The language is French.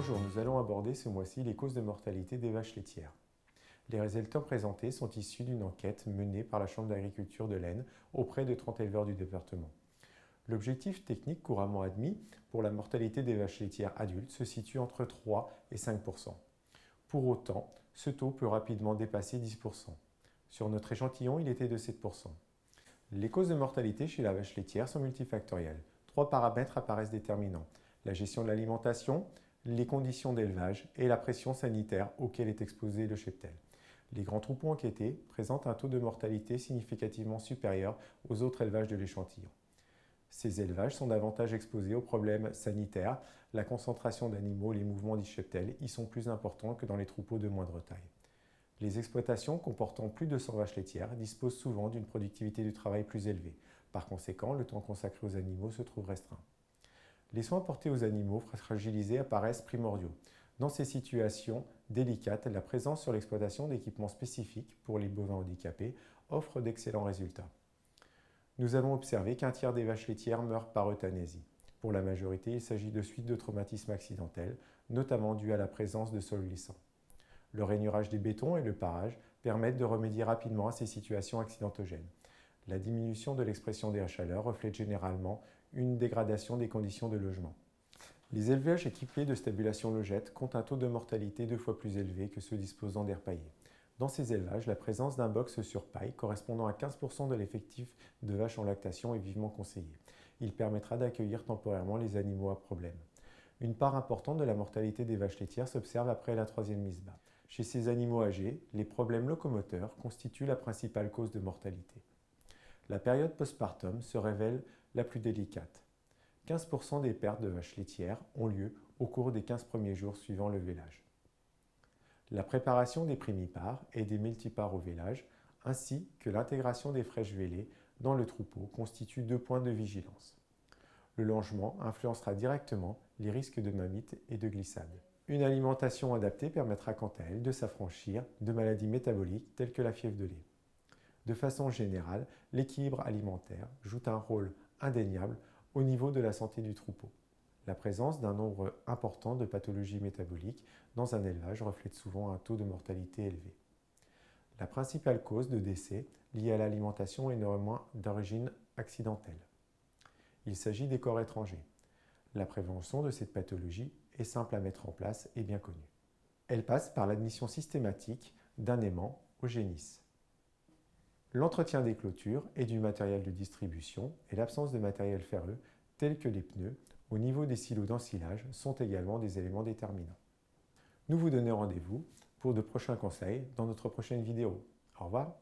Bonjour, nous allons aborder ce mois-ci les causes de mortalité des vaches laitières. Les résultats présentés sont issus d'une enquête menée par la Chambre d'agriculture de l'Aisne auprès de 30 éleveurs du département. L'objectif technique couramment admis pour la mortalité des vaches laitières adultes se situe entre 3 et 5 Pour autant, ce taux peut rapidement dépasser 10 Sur notre échantillon, il était de 7% Les causes de mortalité chez la vache laitière sont multifactorielles. Trois paramètres apparaissent déterminants la gestion de l'alimentation, les conditions d'élevage et la pression sanitaire auquel est exposé le cheptel. Les grands troupeaux enquêtés présentent un taux de mortalité significativement supérieur aux autres élevages de l'échantillon. Ces élevages sont davantage exposés aux problèmes sanitaires, la concentration d'animaux, les mouvements du cheptel y sont plus importants que dans les troupeaux de moindre taille. Les exploitations comportant plus de 100 vaches laitières disposent souvent d'une productivité du travail plus élevée. Par conséquent, le temps consacré aux animaux se trouve restreint. Les soins portés aux animaux fragilisés apparaissent primordiaux. Dans ces situations délicates, la présence sur l'exploitation d'équipements spécifiques pour les bovins handicapés offre d'excellents résultats. Nous avons observé qu'un tiers des vaches laitières meurent par euthanasie. Pour la majorité, il s'agit de suites de traumatismes accidentels, notamment dus à la présence de sols glissants. Le rainurage des bétons et le parage permettent de remédier rapidement à ces situations accidentogènes. La diminution de l'expression des chaleur reflète généralement une dégradation des conditions de logement. Les élevages équipés de stabulation logette comptent un taux de mortalité deux fois plus élevé que ceux disposant d'air paillé. Dans ces élevages, la présence d'un box sur paille correspondant à 15% de l'effectif de vaches en lactation est vivement conseillée. Il permettra d'accueillir temporairement les animaux à problème. Une part importante de la mortalité des vaches laitières s'observe après la troisième mise bas. Chez ces animaux âgés, les problèmes locomoteurs constituent la principale cause de mortalité. La période postpartum se révèle la plus délicate. 15% des pertes de vaches laitières ont lieu au cours des 15 premiers jours suivant le vélage. La préparation des primipares et des multipares au vélage, ainsi que l'intégration des fraîches vélées dans le troupeau constituent deux points de vigilance. Le longement influencera directement les risques de mamite et de glissade. Une alimentation adaptée permettra quant à elle de s'affranchir de maladies métaboliques telles que la fièvre de lait. De façon générale, l'équilibre alimentaire joue un rôle indéniable au niveau de la santé du troupeau. La présence d'un nombre important de pathologies métaboliques dans un élevage reflète souvent un taux de mortalité élevé. La principale cause de décès liée à l'alimentation est néanmoins d'origine accidentelle. Il s'agit des corps étrangers. La prévention de cette pathologie est simple à mettre en place et bien connue. Elle passe par l'admission systématique d'un aimant au génisse l'entretien des clôtures et du matériel de distribution et l'absence de matériel ferreux tel que les pneus au niveau des silos d'ensilage sont également des éléments déterminants. Nous vous donnons rendez-vous pour de prochains conseils dans notre prochaine vidéo. Au revoir